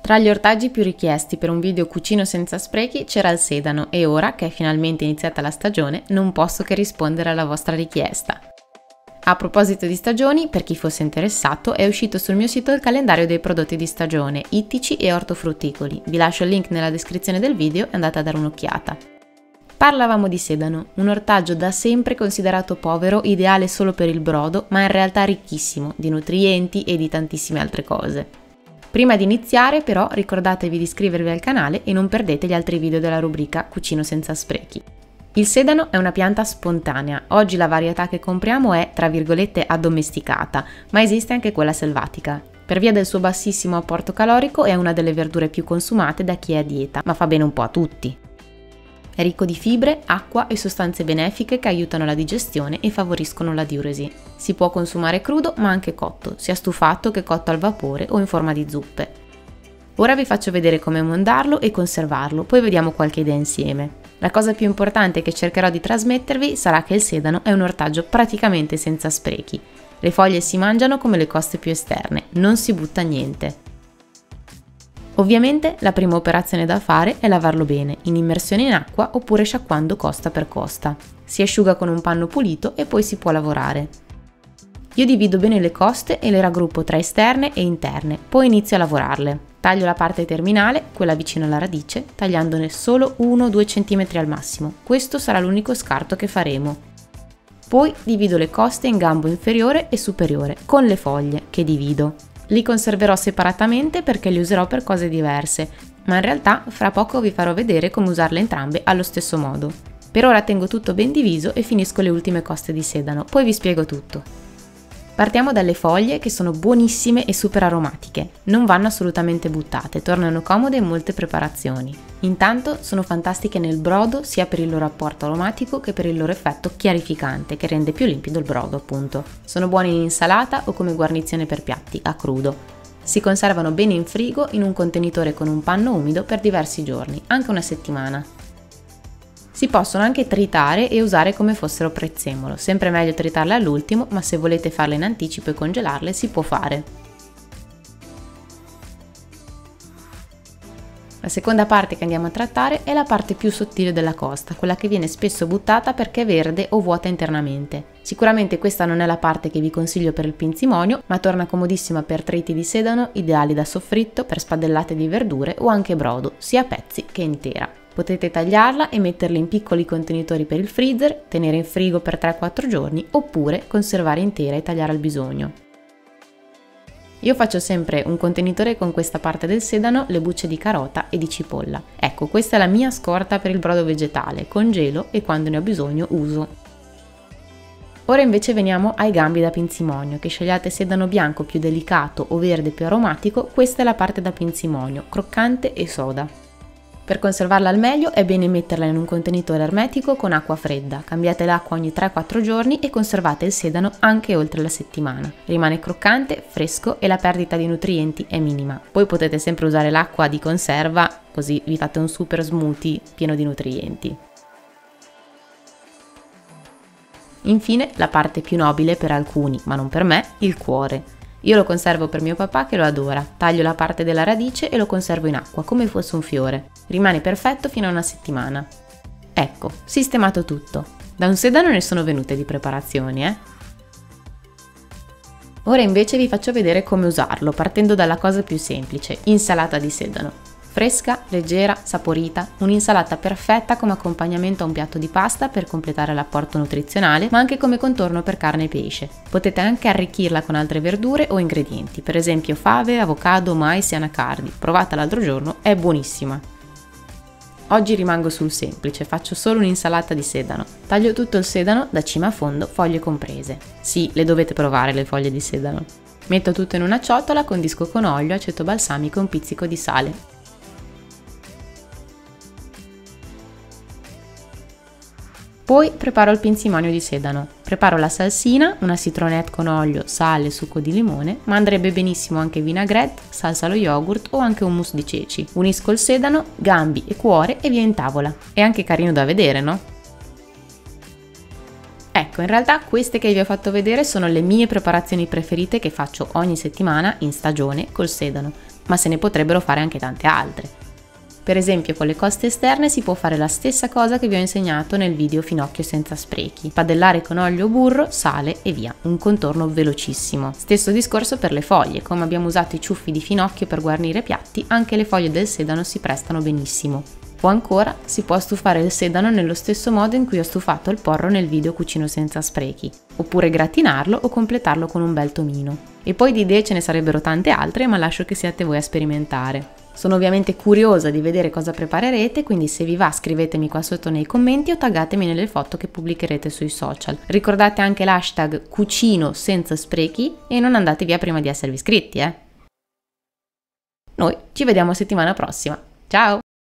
Tra gli ortaggi più richiesti per un video cucino senza sprechi c'era il sedano e ora, che è finalmente iniziata la stagione, non posso che rispondere alla vostra richiesta. A proposito di stagioni, per chi fosse interessato, è uscito sul mio sito il calendario dei prodotti di stagione, ittici e ortofrutticoli. Vi lascio il link nella descrizione del video e andate a dare un'occhiata. Parlavamo di sedano, un ortaggio da sempre considerato povero, ideale solo per il brodo, ma in realtà ricchissimo di nutrienti e di tantissime altre cose. Prima di iniziare però ricordatevi di iscrivervi al canale e non perdete gli altri video della rubrica Cucino senza sprechi. Il sedano è una pianta spontanea, oggi la varietà che compriamo è, tra virgolette, addomesticata, ma esiste anche quella selvatica. Per via del suo bassissimo apporto calorico è una delle verdure più consumate da chi è a dieta, ma fa bene un po' a tutti. È ricco di fibre, acqua e sostanze benefiche che aiutano la digestione e favoriscono la diuresi. Si può consumare crudo ma anche cotto, sia stufato che cotto al vapore o in forma di zuppe. Ora vi faccio vedere come mondarlo e conservarlo, poi vediamo qualche idea insieme. La cosa più importante che cercherò di trasmettervi sarà che il sedano è un ortaggio praticamente senza sprechi. Le foglie si mangiano come le coste più esterne, non si butta niente. Ovviamente la prima operazione da fare è lavarlo bene, in immersione in acqua oppure sciacquando costa per costa. Si asciuga con un panno pulito e poi si può lavorare. Io divido bene le coste e le raggruppo tra esterne e interne, poi inizio a lavorarle. Taglio la parte terminale, quella vicino alla radice, tagliandone solo 1-2 cm al massimo. Questo sarà l'unico scarto che faremo. Poi divido le coste in gambo inferiore e superiore, con le foglie, che divido. Li conserverò separatamente perché li userò per cose diverse, ma in realtà fra poco vi farò vedere come usarle entrambe allo stesso modo. Per ora tengo tutto ben diviso e finisco le ultime coste di sedano, poi vi spiego tutto. Partiamo dalle foglie che sono buonissime e super aromatiche, non vanno assolutamente buttate, tornano comode in molte preparazioni. Intanto sono fantastiche nel brodo sia per il loro apporto aromatico che per il loro effetto chiarificante che rende più limpido il brodo appunto. Sono buone in insalata o come guarnizione per piatti, a crudo. Si conservano bene in frigo in un contenitore con un panno umido per diversi giorni, anche una settimana. Si possono anche tritare e usare come fossero prezzemolo, sempre meglio tritarle all'ultimo, ma se volete farle in anticipo e congelarle si può fare. La seconda parte che andiamo a trattare è la parte più sottile della costa, quella che viene spesso buttata perché è verde o vuota internamente. Sicuramente questa non è la parte che vi consiglio per il pinzimonio, ma torna comodissima per triti di sedano, ideali da soffritto, per spadellate di verdure o anche brodo, sia a pezzi che intera. Potete tagliarla e metterla in piccoli contenitori per il freezer, tenere in frigo per 3-4 giorni oppure conservare intera e tagliare al bisogno. Io faccio sempre un contenitore con questa parte del sedano, le bucce di carota e di cipolla. Ecco, questa è la mia scorta per il brodo vegetale, congelo e quando ne ho bisogno uso. Ora invece veniamo ai gambi da pinzimonio, che scegliate sedano bianco più delicato o verde più aromatico, questa è la parte da pinzimonio, croccante e soda. Per conservarla al meglio è bene metterla in un contenitore ermetico con acqua fredda. Cambiate l'acqua ogni 3-4 giorni e conservate il sedano anche oltre la settimana. Rimane croccante, fresco e la perdita di nutrienti è minima. Poi potete sempre usare l'acqua di conserva, così vi fate un super smoothie pieno di nutrienti. Infine, la parte più nobile per alcuni, ma non per me, il cuore. Io lo conservo per mio papà che lo adora, taglio la parte della radice e lo conservo in acqua come fosse un fiore. Rimane perfetto fino a una settimana. Ecco, sistemato tutto. Da un sedano ne sono venute di preparazioni, eh? Ora invece vi faccio vedere come usarlo, partendo dalla cosa più semplice, insalata di sedano. Fresca, leggera, saporita, un'insalata perfetta come accompagnamento a un piatto di pasta per completare l'apporto nutrizionale, ma anche come contorno per carne e pesce. Potete anche arricchirla con altre verdure o ingredienti, per esempio fave, avocado, mais e anacardi. Provata l'altro giorno, è buonissima. Oggi rimango sul semplice, faccio solo un'insalata di sedano. Taglio tutto il sedano da cima a fondo, foglie comprese. Sì, le dovete provare le foglie di sedano. Metto tutto in una ciotola, condisco con olio, aceto balsamico e un pizzico di sale. Poi preparo il pinzimonio di sedano. Preparo la salsina, una citronette con olio, sale succo di limone, ma andrebbe benissimo anche vinaigrette, salsa allo yogurt o anche hummus di ceci. Unisco il sedano, gambi e cuore e via in tavola. È anche carino da vedere, no? Ecco, in realtà queste che vi ho fatto vedere sono le mie preparazioni preferite che faccio ogni settimana in stagione col sedano. ma se ne potrebbero fare anche tante altre. Per esempio con le coste esterne si può fare la stessa cosa che vi ho insegnato nel video finocchio senza sprechi. Padellare con olio, burro, sale e via, un contorno velocissimo. Stesso discorso per le foglie, come abbiamo usato i ciuffi di finocchio per guarnire piatti, anche le foglie del sedano si prestano benissimo. O ancora si può stufare il sedano nello stesso modo in cui ho stufato il porro nel video cucino senza sprechi, oppure gratinarlo o completarlo con un bel tomino. E poi di idee ce ne sarebbero tante altre, ma lascio che siate voi a sperimentare. Sono ovviamente curiosa di vedere cosa preparerete, quindi se vi va scrivetemi qua sotto nei commenti o taggatemi nelle foto che pubblicherete sui social. Ricordate anche l'hashtag cucino senza sprechi e non andate via prima di esservi iscritti, eh! Noi ci vediamo settimana prossima. Ciao!